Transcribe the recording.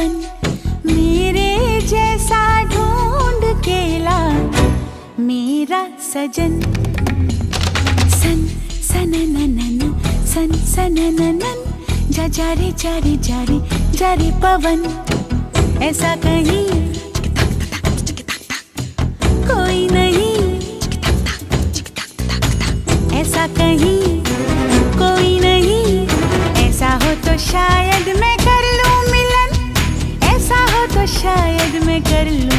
मेरे जैसा ढूंढ केला मेरा सजन, सन सन नन सन सन नन जा जा रे जा रे जा रे जा रे पवन। ऐसा कहीं कोई नहीं। ऐसा कहीं कोई नहीं। ऐसा हो तो शायद मैं शायद मैं कर लू।